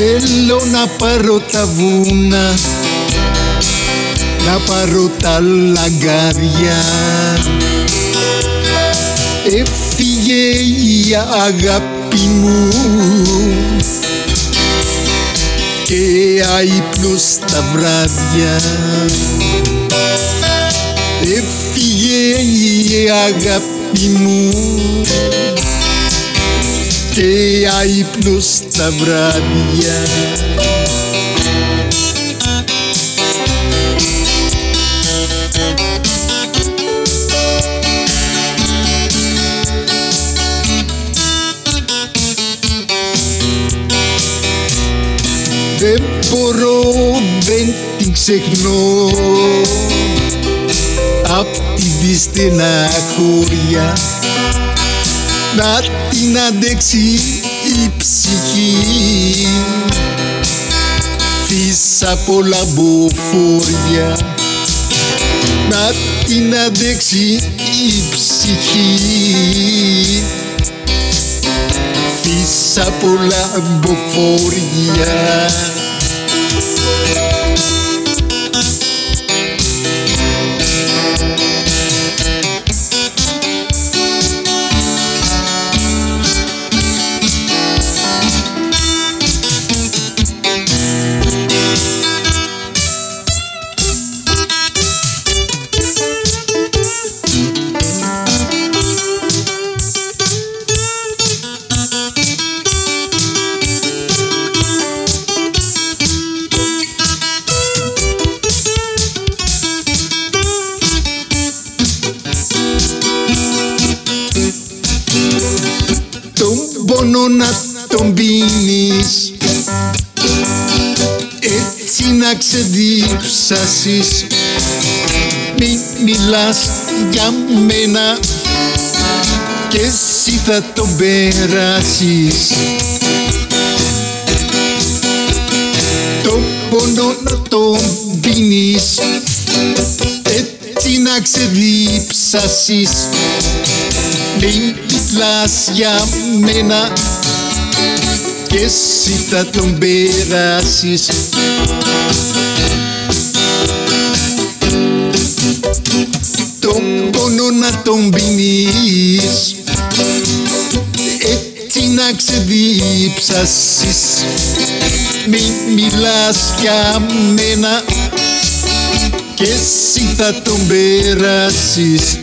Θέλω να πάρω τα βούνα Να πάρω τα λαγκάρια. Έφυγε η αγάπη μου Και αϊπνός τα βράδια. Έφυγε η αγάπη μου και αϊπνός τα βράδια. Δεν μπορώ, δεν την ξεχνώ. Απ' τη στεναχώρια να την αντέξει η ψυχή. Της από λαμποφόρια να την αντέξει η ψυχή. Της από λαμποφόρια πόνο να τον πίνεις. Έτσι να ξεδίψασεις μην μιλάς για μένα και εσύ θα τον περάσεις. Τον πόνο να τον πίνεις. Έτσι να ξεδίψασεις μην μιλάς για μένα και εσύ θα τον περάσεις τον πόνο να τον πίνεις έτσι να ξεδίψασεις μην μιλάς για μένα και εσύ θα τον περάσεις